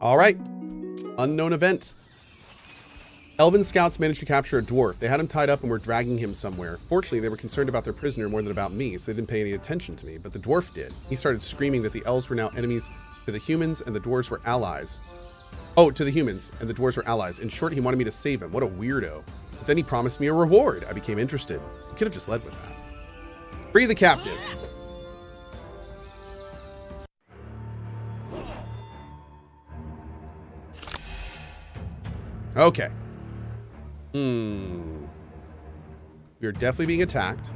All right. Unknown event. Elven scouts managed to capture a dwarf. They had him tied up and were dragging him somewhere. Fortunately, they were concerned about their prisoner more than about me, so they didn't pay any attention to me, but the dwarf did. He started screaming that the elves were now enemies to the humans and the dwarves were allies. Oh, to the humans, and the dwarves were allies. In short, he wanted me to save him. What a weirdo. But then he promised me a reward. I became interested. Could have just led with that. Free the captive. Okay. Hmm. We are definitely being attacked.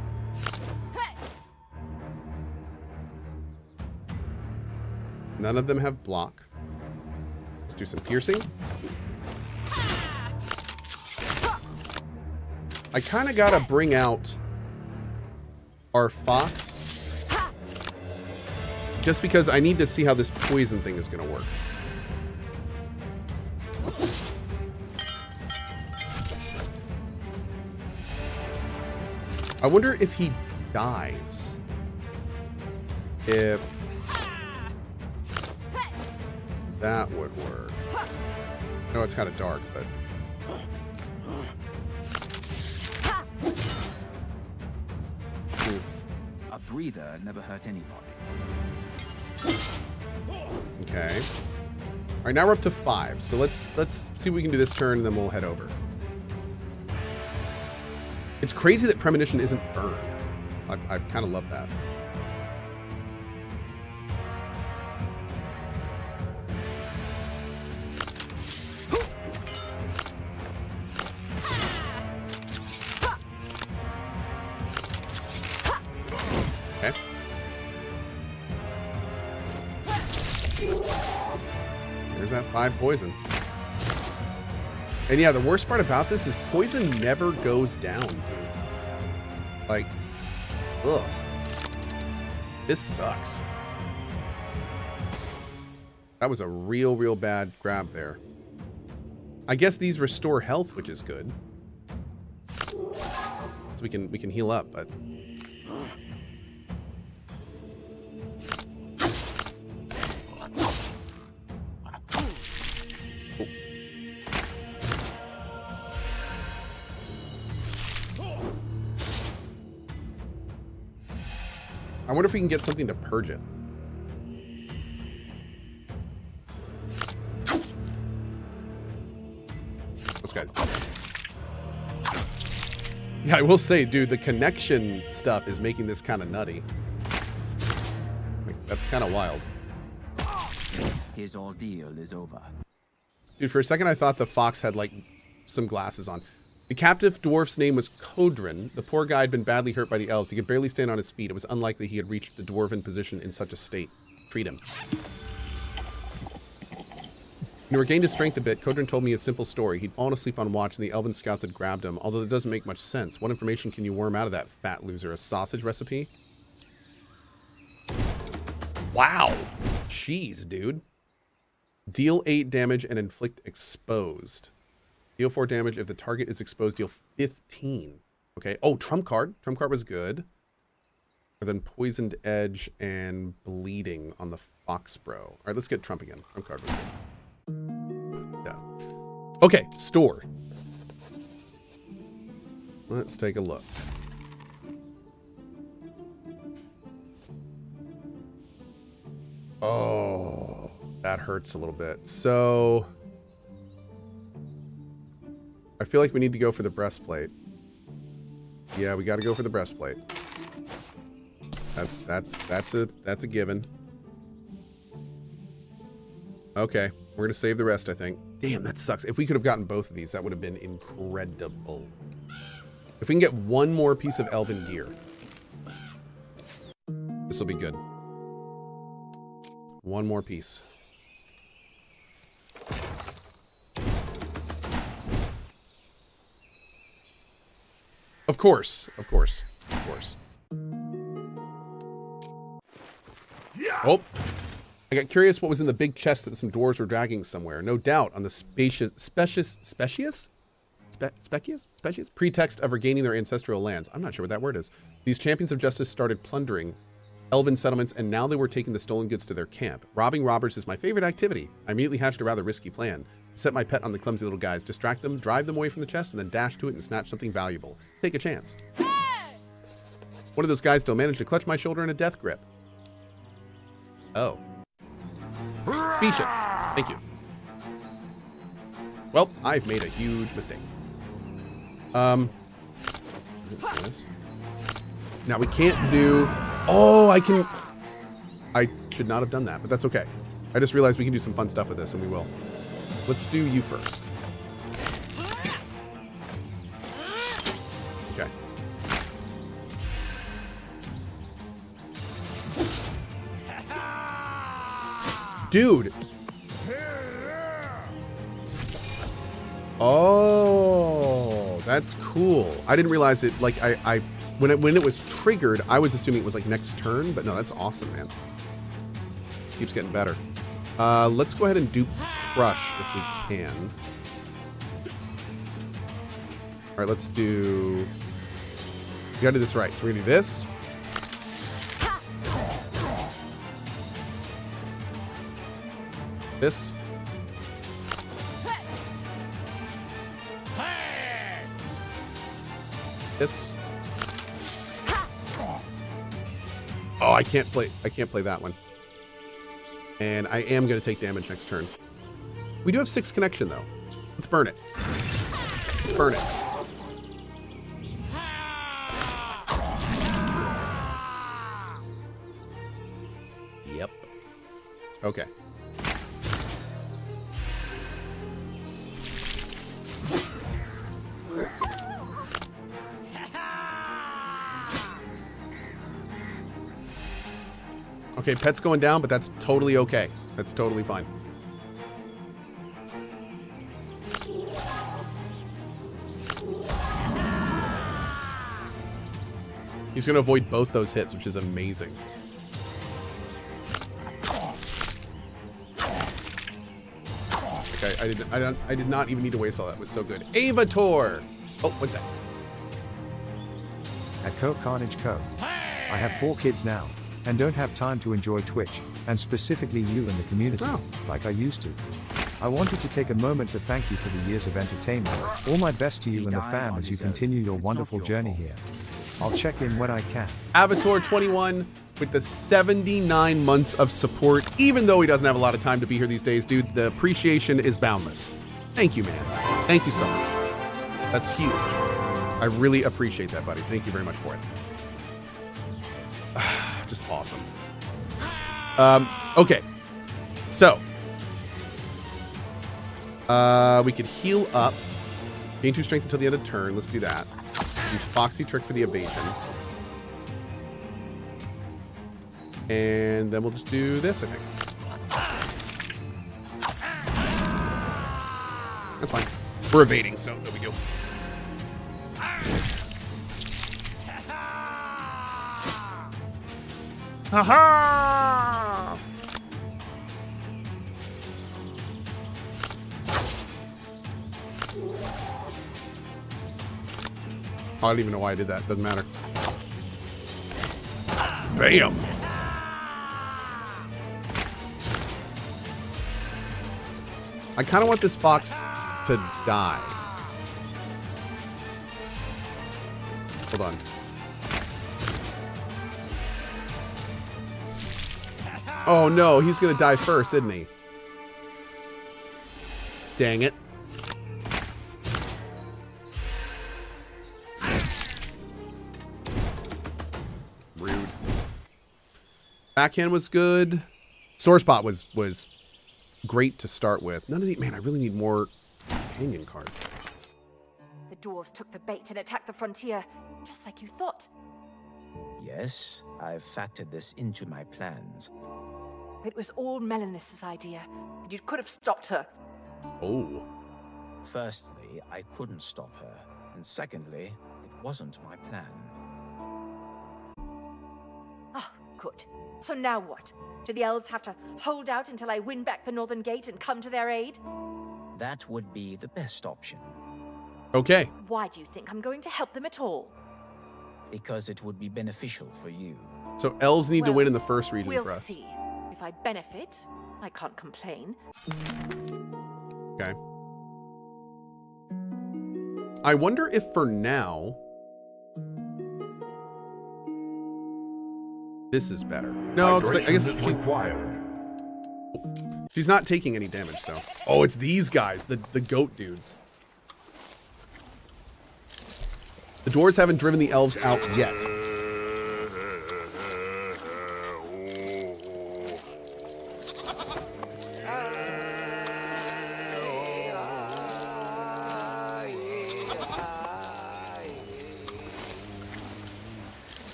None of them have block. Let's do some piercing. I kind of got to bring out our fox. Just because I need to see how this poison thing is going to work. I wonder if he dies. If that would work. I know it's kind of dark, but... A breather never hurt anybody. Okay. All right, now we're up to five. So let's let's see what we can do this turn, and then we'll head over. It's crazy that premonition isn't earned. I, I kind of love that. Okay. There's that five poison. And yeah, the worst part about this is poison never goes down. Like, ugh. This sucks. That was a real, real bad grab there. I guess these restore health, which is good. So we can we can heal up, but if we can get something to purge it. This guy's. Yeah, I will say, dude, the connection stuff is making this kind of nutty. Like, that's kind of wild. His ordeal is over. Dude, for a second I thought the fox had, like, some glasses on. The captive dwarf's name was Kodrin. The poor guy had been badly hurt by the elves. He could barely stand on his feet. It was unlikely he had reached the dwarven position in such a state. Treat him. When he regained his strength a bit, Kodrin told me a simple story. He'd fallen asleep on watch and the elven scouts had grabbed him, although it doesn't make much sense. What information can you worm out of that fat loser? A sausage recipe? Wow. Jeez, dude. Deal 8 damage and inflict exposed. Deal 4 damage if the target is exposed. Deal 15. Okay. Oh, trump card. Trump card was good. And then poisoned edge and bleeding on the fox bro. All right, let's get trump again. Trump card was good. Yeah. Okay, store. Let's take a look. Oh, that hurts a little bit. So I feel like we need to go for the breastplate. Yeah, we got to go for the breastplate. That's that's that's a that's a given. Okay, we're gonna save the rest, I think. Damn, that sucks. If we could have gotten both of these, that would have been incredible. If we can get one more piece of elven gear, this will be good. One more piece. Course, of course, of course. Oh, I got curious what was in the big chest that some dwarves were dragging somewhere. No doubt on the spacious, specious, specious, Spe specious, specious pretext of regaining their ancestral lands. I'm not sure what that word is. These champions of justice started plundering elven settlements, and now they were taking the stolen goods to their camp. Robbing robbers is my favorite activity. I immediately hatched a rather risky plan. Set my pet on the clumsy little guys, distract them, drive them away from the chest, and then dash to it and snatch something valuable. Take a chance. One of those guys still managed to clutch my shoulder in a death grip. Oh. Specious. Thank you. Well, I've made a huge mistake. Um. Now we can't do. Oh, I can. I should not have done that, but that's okay. I just realized we can do some fun stuff with this, and we will. Let's do you first. Okay. Dude. Oh, that's cool. I didn't realize it. Like I, I when it when it was triggered, I was assuming it was like next turn, but no, that's awesome, man. This keeps getting better. Uh, let's go ahead and do crush if we can. All right, let's do. We gotta do this right. So we're gonna do this. This. This. Oh, I can't play. I can't play that one. And I am going to take damage next turn. We do have six connection though. Let's burn it. Let's burn it. Yep. Okay. Okay, pet's going down, but that's totally okay. That's totally fine. He's going to avoid both those hits, which is amazing. Okay, I did, I, I did not even need to waste all that. It was so good. Avator! Oh, what's that? At Co Carnage Cohh. I have four kids now, and don't have time to enjoy Twitch, and specifically you and the community, Oh. like I used to. I wanted to take a moment to thank you for the years of entertainment. All my best to you and the fam as you continue your wonderful journey here. I'll check in when I can. Avatar 21 with the 79 months of support. Even though he doesn't have a lot of time to be here these days, dude, the appreciation is boundless. Thank you, man. Thank you so much. That's huge. I really appreciate that, buddy. Thank you very much for it. Just awesome. Um, okay. So, uh, we could heal up. Gain two strength until the end of turn. Let's do that. Use Foxy Trick for the evasion. And then we'll just do this, I think. That's fine. We're evading, so no big deal. I don't even know why I did that. Doesn't matter. Bam! I kind of want this fox to die. Hold on. Oh no, he's gonna die first, isn't he? Dang it. Backhand was good. Sore spot was was great to start with. None of the man, I really need more companion cards. The dwarves took the bait and attacked the frontier, just like you thought. Yes, I've factored this into my plans. It was all Melanis's idea, and you could have stopped her. Oh. Firstly, I couldn't stop her, and secondly, it wasn't my plan. Ah, good. So now what? Do the elves have to hold out until I win back the Northern Gate and come to their aid? That would be the best option, Okay. Why do you think I'm going to help them at all? because it would be beneficial for you. So elves need to win in the first region We'll for us. see. If I benefit, I can't complain. Okay. I wonder if for now this is better. No, I, I guess she's, required. she's not taking any damage. So, oh, it's these guys, the the goat dudes. The dwarves haven't driven the elves out yet.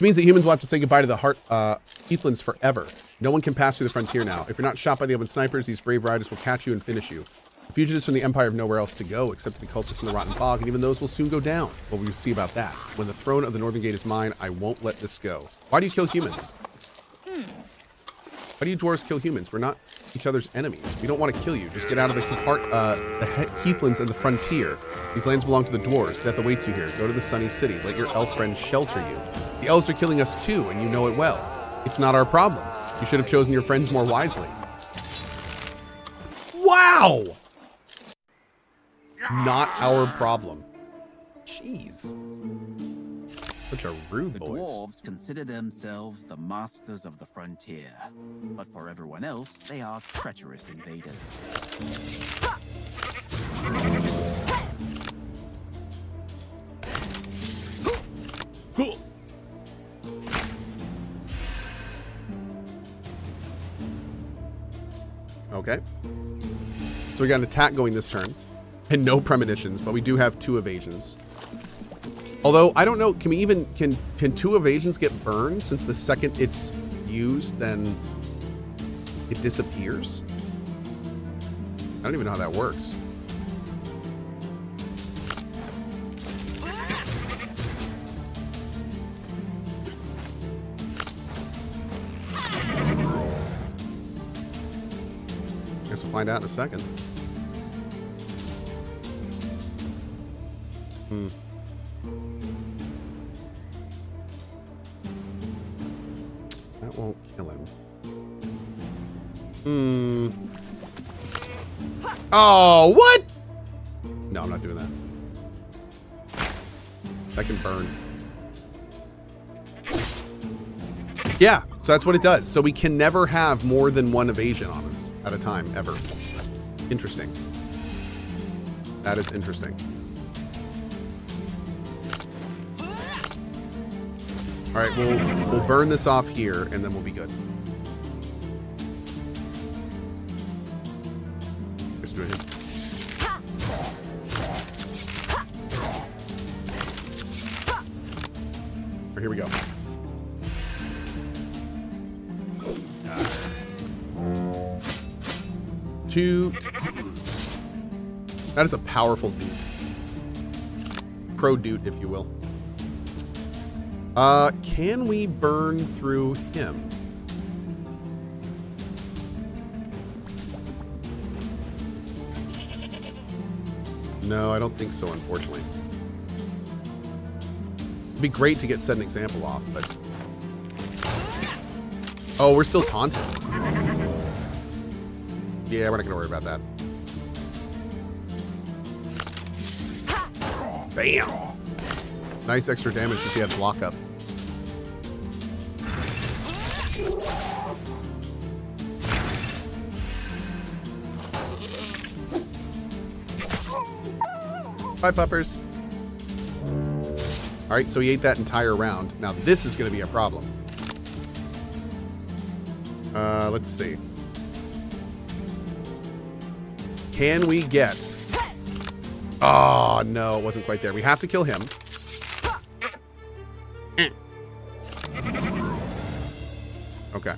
This means that humans will have to say goodbye to the heart uh, Heathlands forever. No one can pass through the frontier now. If you're not shot by the open snipers, these brave riders will catch you and finish you. The fugitives from the Empire have nowhere else to go except to the cultists in the Rotten Fog, and even those will soon go down. Well, we'll see about that. When the throne of the Northern Gate is mine, I won't let this go. Why do you kill humans? Why do you dwarves kill humans? We're not each other's enemies. We don't want to kill you. Just get out of the heart, uh, the he- Heathlands and the frontier. These lands belong to the dwarves. Death awaits you here. Go to the sunny city. Let your elf friends shelter you. The elves are killing us too, and you know it well. It's not our problem. You should have chosen your friends more wisely. Wow! Not our problem. Jeez. Such a rude The boys. dwarves consider themselves the masters of the frontier, but for everyone else, they are treacherous invaders. Okay. So we got an attack going this turn. And no premonitions, but we do have two evasions. Although I don't know, can we even can can two evasions get burned since the second it's used, then it disappears? I don't even know how that works. Find out in a second. Hmm. That won't kill him. Hmm. Oh, what? No, I'm not doing that. That can burn. Yeah, so that's what it does. So we can never have more than one evasion on us at a time, ever. Interesting. That is interesting. All right, we'll we'll burn this off here, and then we'll be good. Powerful dude. Pro dude, if you will. Uh, can we burn through him? No, I don't think so, unfortunately. It'd be great to get set an example off, but... Oh, we're still taunted. Yeah, we're not gonna worry about that. Bam! Nice extra damage since he had block up. Bye, puppers. All right, so he ate that entire round. Now this is going to be a problem. Uh, let's see. Can we get... Oh, no, it wasn't quite there. We have to kill him. Okay.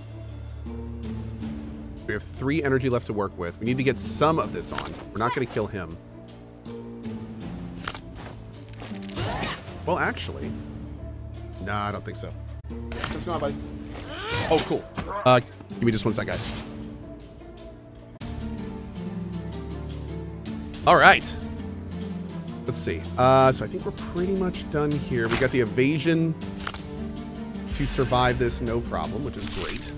We have three energy left to work with. We need to get some of this on. We're not going to kill him. Well, actually... No, I don't think so. What's going on, buddy? Oh, cool. Uh, give me just one sec, guys. All right. Let's see. Uh, so I think we're pretty much done here. We got the evasion to survive this no problem, which is great.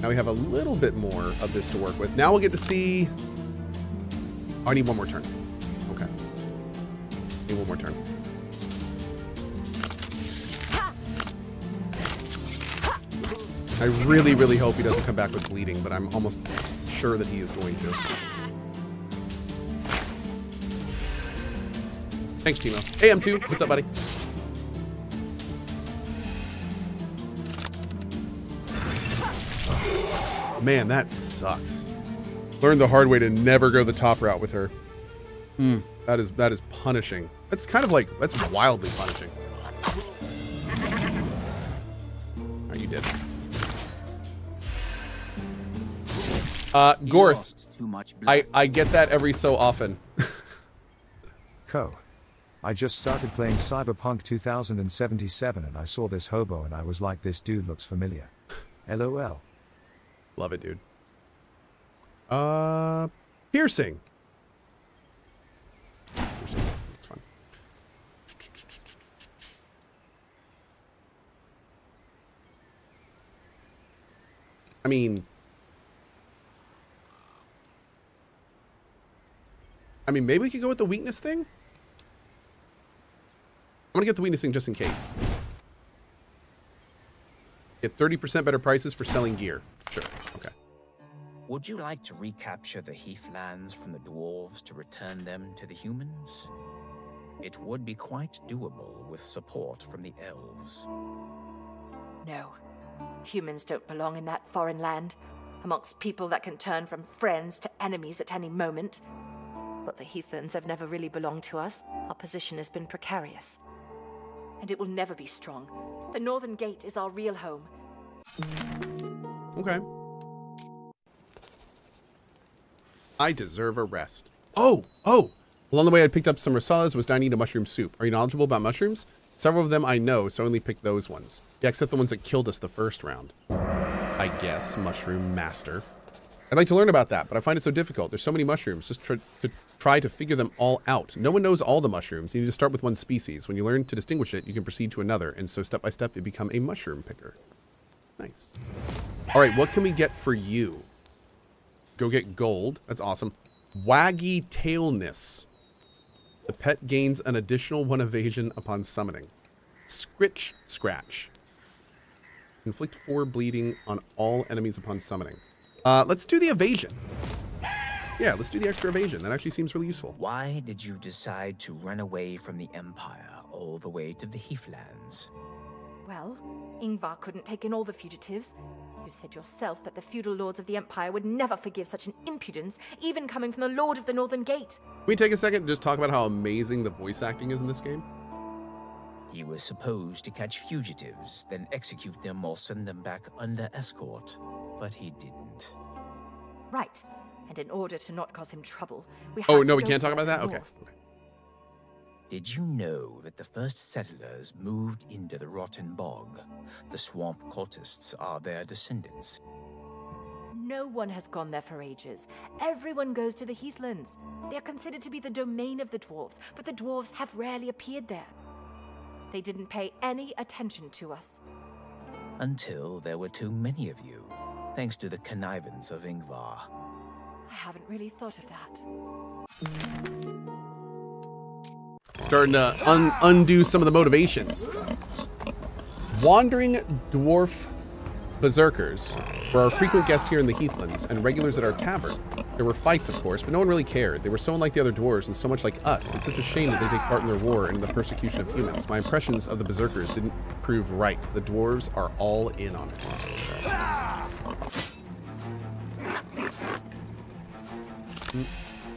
Now we have a little bit more of this to work with. Now we'll get to see... Oh, I need one more turn. Okay. Need one more turn. I really, really hope he doesn't come back with bleeding, but I'm almost sure that he is going to. Thanks, Timo. Hey, M2. What's up, buddy? Man, that sucks. Learned the hard way to never go the top route with her. Hmm. That is that is punishing. That's kind of like that's wildly punishing. Are you dead? Uh, Gorth, Too much I. I get that every so often. Cohh. I just started playing Cyberpunk 2077 and I saw this hobo and I was like, this dude looks familiar. LOL. Love it, dude. Uh, piercing. Piercing. That's fun. I mean, I mean, maybe we could go with the weakness thing. I'm gonna get the weakness thing just in case. Get 30% better prices for selling gear. Sure. Okay. Would you like to recapture the Heathlands from the dwarves to return them to the humans? It would be quite doable with support from the elves. No. Humans don't belong in that foreign land, amongst people that can turn from friends to enemies at any moment. But the Heathlands have never really belonged to us. Our position has been precarious. And it will never be strong. The Northern Gate is our real home. Okay. I deserve a rest. Oh, oh. Along the way, I picked up some russulas, was dining a mushroom soup. Are you knowledgeable about mushrooms? Several of them I know, so I only picked those ones. Yeah, except the ones that killed us the first round. I guess, mushroom master. I'd like to learn about that, but I find it so difficult. There's so many mushrooms. Just try to try to figure them all out. No one knows all the mushrooms. You need to start with one species. When you learn to distinguish it, you can proceed to another, and so step by step, you become a mushroom picker. Nice. All right, what can we get for you? Go get gold. That's awesome. Waggy tailness. The pet gains an additional one evasion upon summoning. Scritch scratch. Inflict four bleeding on all enemies upon summoning. Uh, let's do the evasion. Yeah, let's do the extra evasion. That actually seems really useful. Why did you decide to run away from the Empire all the way to the Heathlands? Well, Ingvar couldn't take in all the fugitives. You said yourself that the feudal lords of the Empire would never forgive such an impudence, even coming from the Lord of the Northern Gate. Can we take a second and just talk about how amazing the voice acting is in this game? He was supposed to catch fugitives, then execute them or send them back under escort, but he didn't. Right. And in order to not cause him trouble, we Oh, no, to we can't talk about further that? Okay. north. Did you know that the first settlers moved into the Rotten Bog? The swamp cultists are their descendants. No one has gone there for ages. Everyone goes to the Heathlands. They are considered to be the domain of the dwarves, but the dwarves have rarely appeared there. They didn't pay any attention to us. Until there were too many of you, thanks to the connivance of Ingvar. I haven't really thought of that. starting to un- undo some of the motivations. Wandering dwarf berserkers were our frequent guests here in the Heathlands and regulars at our tavern. There were fights, of course, but no one really cared. They were so unlike the other dwarves and so much like us. It's such a shame that they take part in their war and in the persecution of humans. My impressions of the berserkers didn't prove right. The dwarves are all in on it.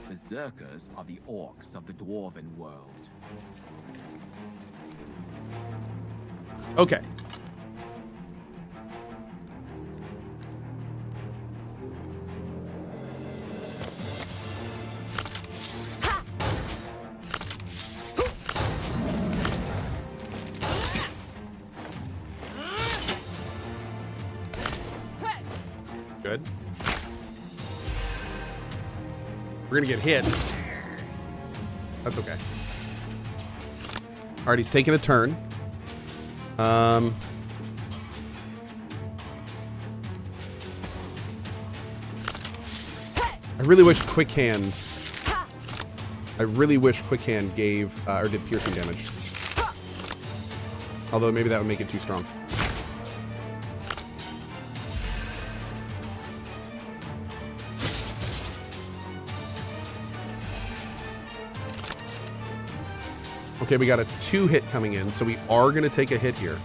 Berserkers are the orcs of the dwarven world. Okay. We're gonna get hit. That's okay. All right, he's taking a turn. Um, I really wish Quick Hand. I really wish Quick Hand gave uh, or did piercing damage. Although maybe that would make it too strong. Okay, we got a two hit coming in, so we are going to take a hit here.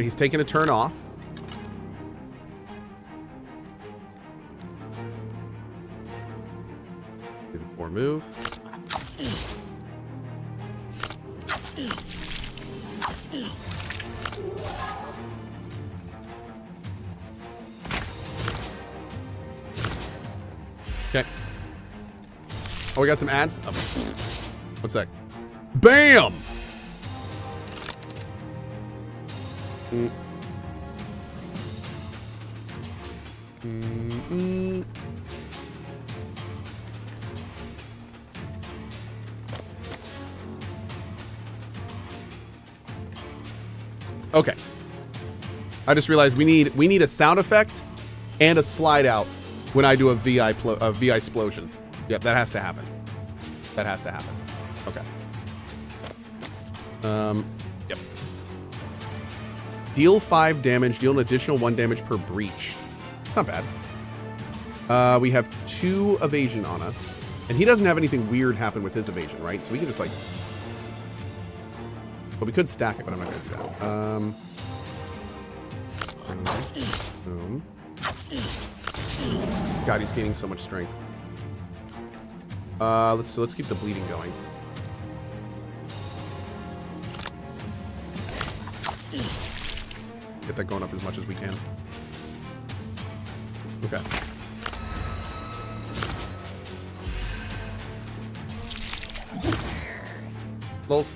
Right, he's taking a turn off. Do move. Okay. Oh, we got some ads. Oh. One sec. Bam! Okay. I just realized we need we need a sound effect and a slide out when I do a VI a VI explosion. Yep, that has to happen. That has to happen. Okay. Um. Deal five damage. Deal an additional one damage per breach. It's not bad. Uh, we have two evasion on us, and he doesn't have anything weird happen with his evasion, right? So we can just like. Well, we could stack it, but I'm not gonna do that. Um. Boom. God, he's gaining so much strength. Uh, let's so let's keep the bleeding going. Get that going up as much as we can. Okay. Lols.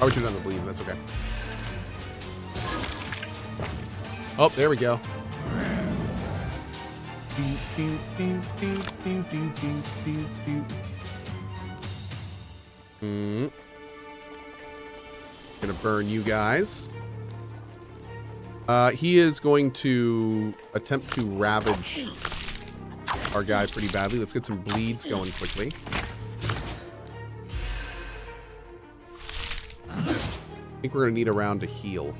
I would shoot on the bleed, that's okay. Oh, there we go. Mm. Gonna burn you guys. Uh, he is going to attempt to ravage our guy pretty badly. Let's get some bleeds going quickly. I think we're gonna need a round to heal.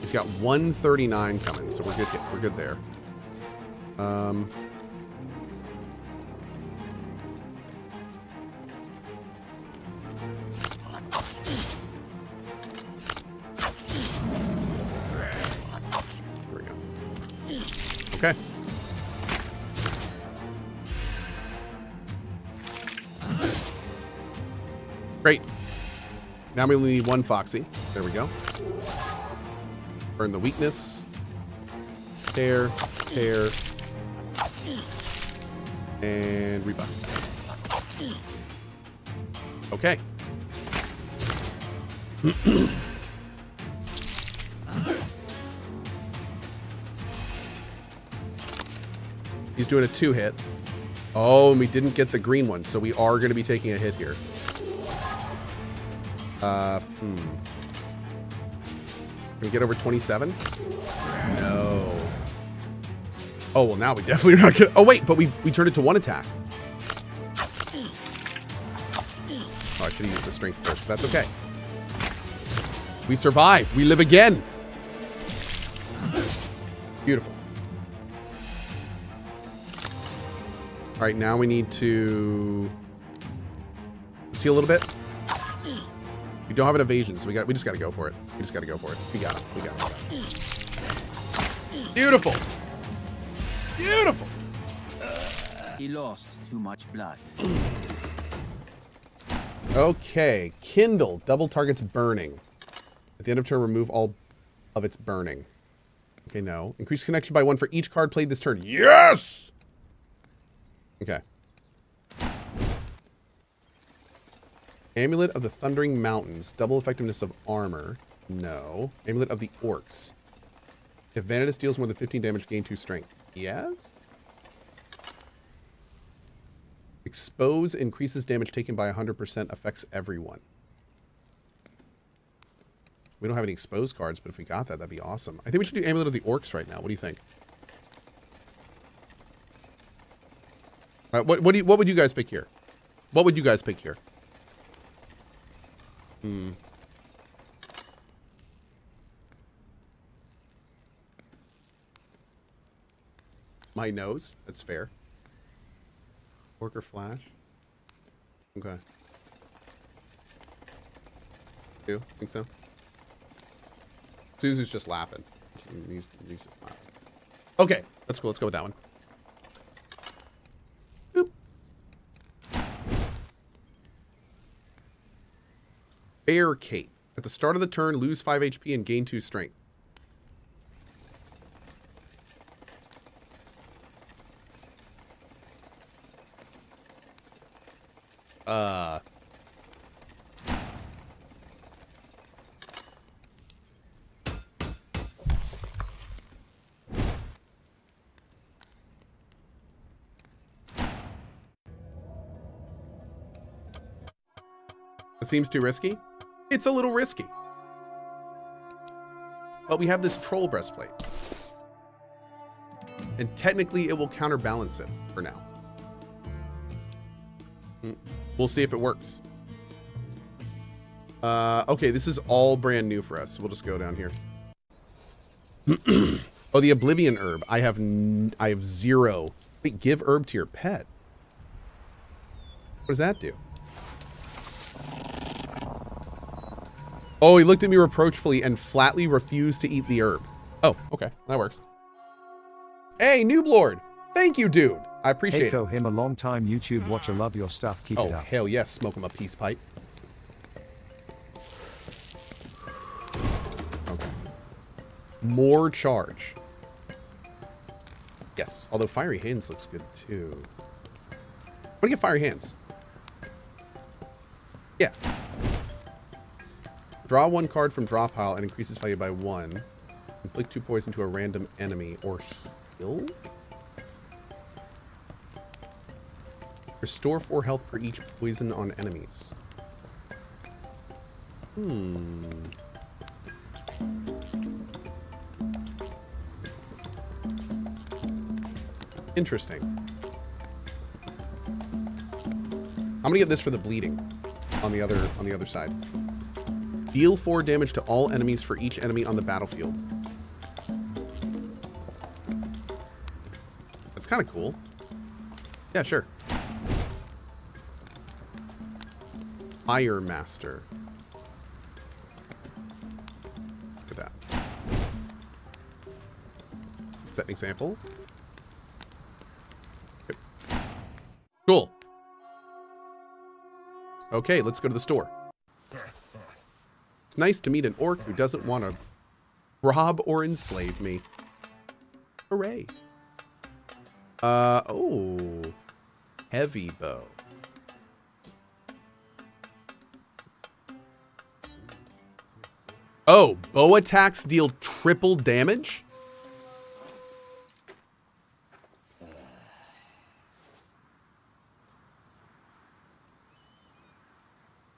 He's got 139 coming, so we're good. We're good there. Um, here we go. Okay. Great. Now we only need one Foxy. There we go. Burn the weakness. Tear, tear. And rebuff. Okay. He's doing a two hit. Oh, and we didn't get the green one, so we are going to be taking a hit here. Uh, hmm. Can we get over 27? No. Oh, well, now we definitely are not to... Oh, wait, but we, we turned it to one attack. Oh, I should have used the strength first. That's okay. We survive. We live again. Beautiful. All right, now we need to... Heal a little bit. We don't have an evasion, so we got we just got to go for it. We just got to go for it. We got it. We got it. We got it. Beautiful. Beautiful. He lost too much blood. Okay. Kindle. Double targets burning. At the end of turn, remove all of its burning. Okay, no. Increase connection by one for each card played this turn. Yes! Okay. Amulet of the Thundering Mountains. Double effectiveness of armor. No. Amulet of the Orcs. If Vanitas deals more than 15 damage, gain 2 strength. Yes? Expose increases damage taken by 100%, affects everyone. We don't have any exposed cards, but if we got that, that'd be awesome. I think we should do Amulet of the Orcs right now. What do you think? Right, what, what, do you, what would you guys pick here? What would you guys pick here? Hmm. My nose. That's fair. Orc or Flash? Okay. You think so? Suzu's just laughing. He's, he's just laughing. Okay, that's cool. Let's go with that one. Boop. Bear Cape. At the start of the turn, lose 5 HP and gain 2 strength. Seems too risky. It's a little risky. But we have this troll breastplate. And technically it will counterbalance it for now. Mm, We'll see if it works. Uh, okay, this is all brand new for us. We'll just go down here. oh, the Oblivion herb. I have I have zero. Wait, give herb to your pet. What does that do? Oh, he looked at me reproachfully and flatly refused to eat the herb. Oh, okay. That works. Hey, Noob Lord. Thank you, dude. I appreciate it. Heiko, him a long time YouTube watcher, love your stuff, keep Oh, it up. Oh, hell yes. Smoke him a peace pipe. Okay. More charge. Yes, although Fiery Hands looks good too. Want to get Fiery Hands? Yeah. Draw one card from draw pile and increase increases value by one. Inflict two poison to a random enemy or heal? Restore four health per each poison on enemies. Hmm. Interesting. I'm gonna get this for the bleeding on the other on the other side. Deal four damage to all enemies for each enemy on the battlefield. That's kind of cool. Yeah, sure. Fire Master. Look at that. That an example? Cool. Okay, let's go to the store. It's nice to meet an orc who doesn't want to rob or enslave me. Hooray. Uh, oh. Heavy bow. Oh, bow attacks deal triple damage?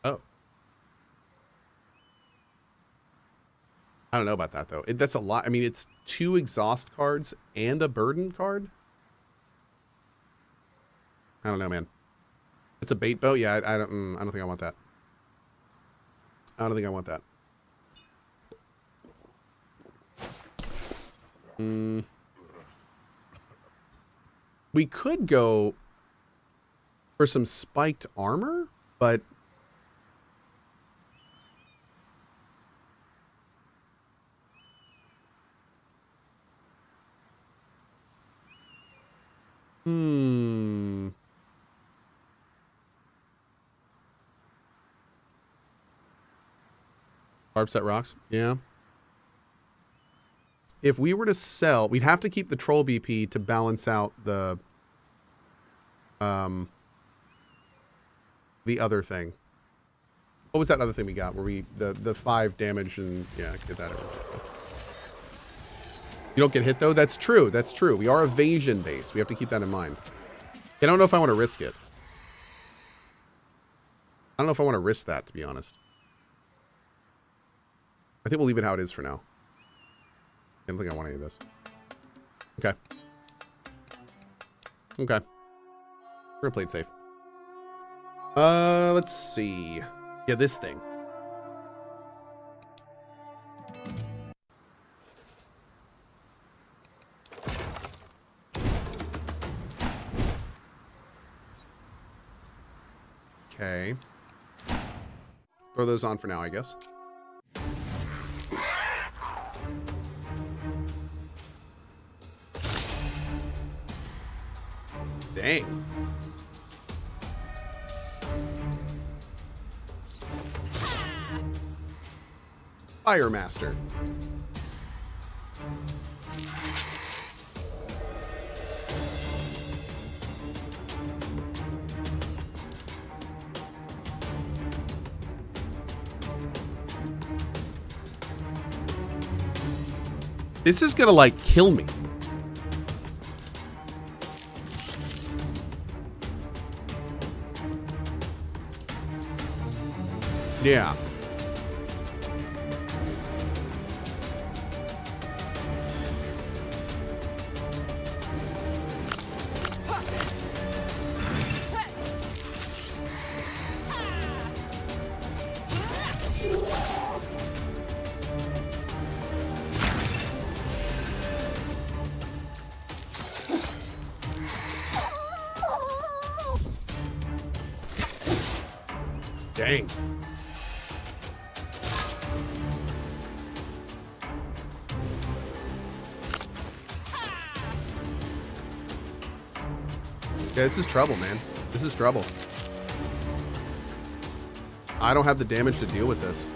Oh. I don't know about that though. It, that's a lot. I mean, it's two exhaust cards and a burden card. I don't know, man. It's a bait bow. Yeah, I, I don't. Mm, I don't think I want that. I don't think I want that. Mm. We could go for some spiked armor, but Hmm. Barb set rocks. Yeah. If we were to sell, we'd have to keep the troll BP to balance out the um the other thing. What was that other thing we got where we the the five damage and yeah, get that. You don't get hit though. That's true. That's true. We are evasion based. We have to keep that in mind. I don't know if I want to risk it. I don't know if I want to risk that to be honest. I think we'll leave it how it is for now. I don't think I want any of this. Okay. Okay. We're gonna play it safe. Uh, let's see. Yeah, this thing. Okay. Throw those on for now, I guess. Dang. Fire Master. This is gonna like kill me. Yeah. This is trouble, man. This is trouble. I don't have the damage to deal with this.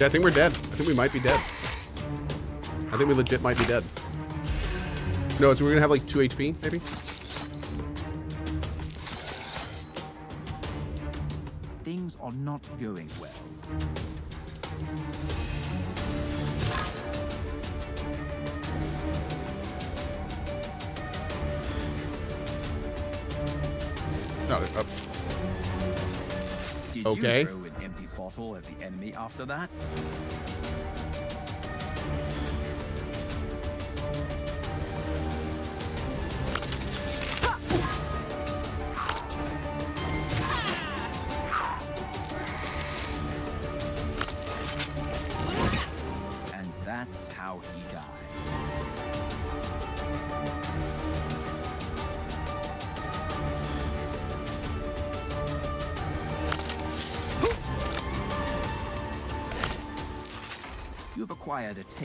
Yeah, I think we're dead. I think we might be dead. I think we legit might be dead. No, it's we're gonna have like 2 HP, maybe? Are not going well. No, up. Did Okay. you throw an empty bottle at the enemy after that?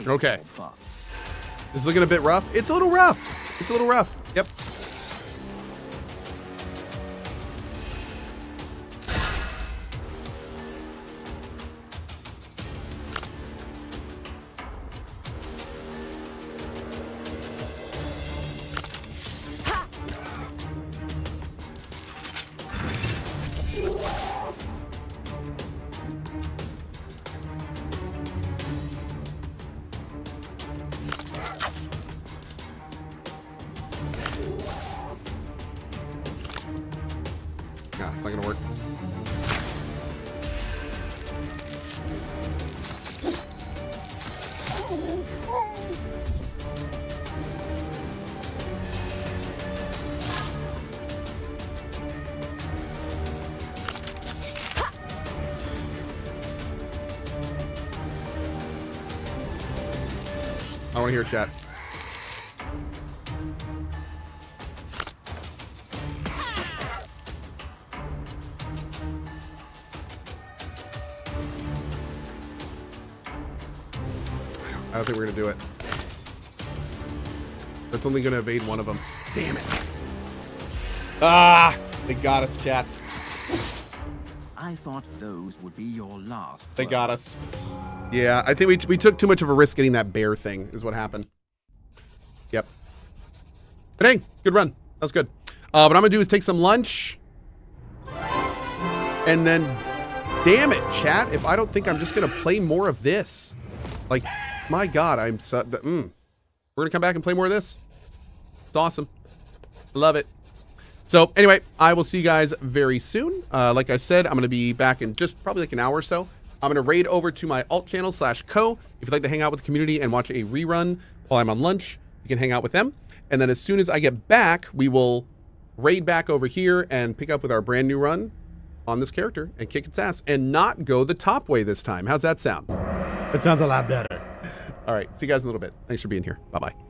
Okay. This is looking a bit rough. It's a little rough. It's a little rough. Yep. going here, chat. I don't think we're gonna do it. That's only gonna evade one of them. Damn it. Ah! They got us, chat. I thought those would be your last. They got us. Yeah, I think we, we took too much of a risk getting that bear thing, is what happened. Yep. But hey, good run. That was good. Uh, what I'm going to do is take some lunch. And then, damn it, chat, if I don't think I'm just going to play more of this. Like, my God, I'm so. The, mm. We're going to come back and play more of this. It's awesome. Love it. So anyway, I will see you guys very soon. Uh, like I said, I'm going to be back in just probably like an hour or so. I'm going to raid over to my alt channel slash co. If you'd like to hang out with the community and watch a rerun while I'm on lunch, you can hang out with them. And then as soon as I get back, we will raid back over here and pick up with our brand new run on this character and kick its ass and not go the top way this time. How's that sound? It sounds a lot better. All right. See you guys in a little bit. Thanks for being here. Bye bye.